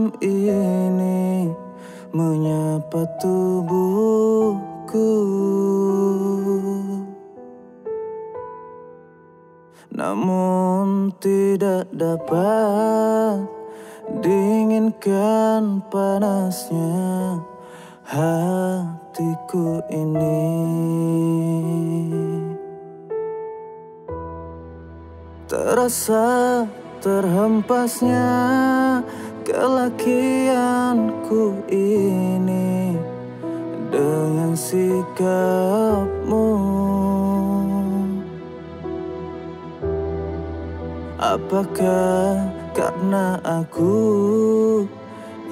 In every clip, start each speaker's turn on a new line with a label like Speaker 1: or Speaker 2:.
Speaker 1: Malam ini Menyapa tubuhku. Namun tidak dapat Dinginkan panasnya hatiku ini. Terasa terhempasnya kelakianku ini Dengan sikapmu. Apakah karena aku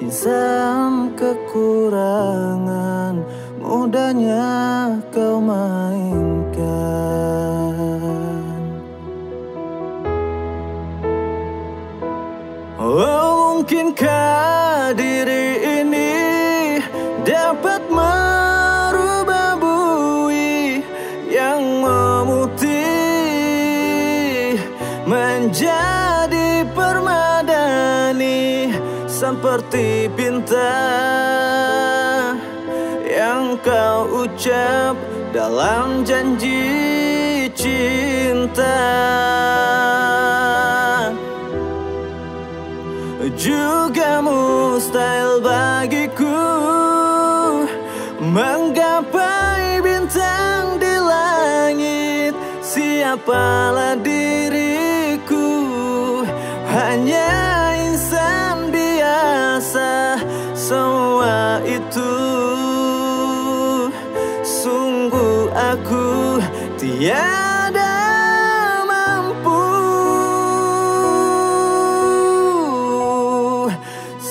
Speaker 1: insan kekurangan? Mudahnya kau mainkan Mungkinkah diri ini dapat merubah bui yang memutih menjadi permadani seperti bintang yang kau ucap dalam janji cinta. juga siapalah diriku? Hanya insan biasa semua itu. Sungguh aku tiada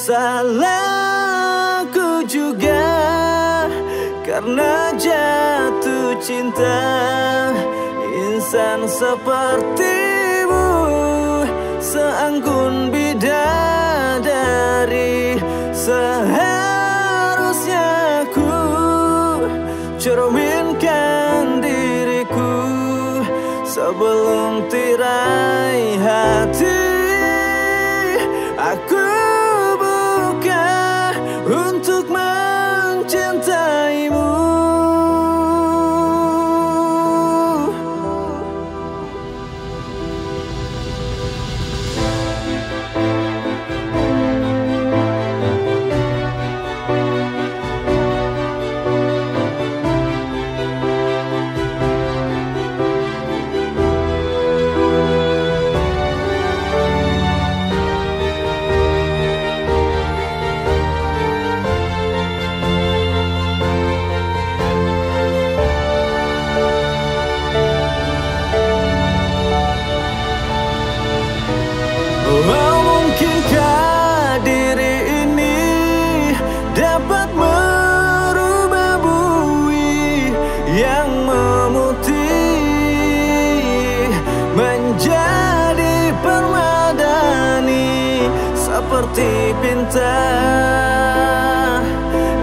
Speaker 1: Salahku juga karena jatuh cinta Insan sepertimu seanggun bidadari Seharusnya ku cerminkan diriku. Sebelum seperti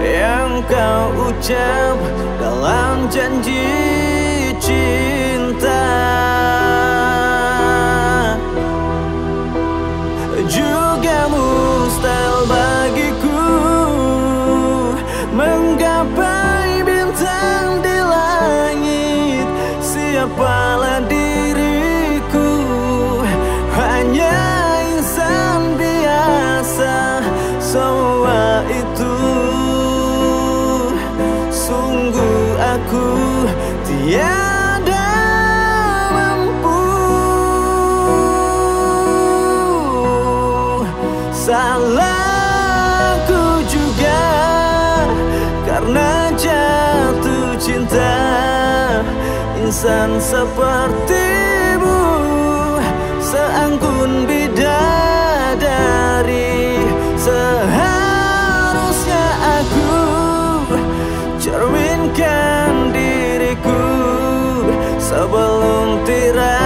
Speaker 1: yang kau ucap dalam janji cinta aku tiada mampu. Salahku juga Karena jatuh cinta Insan sepertimu sebelum tirai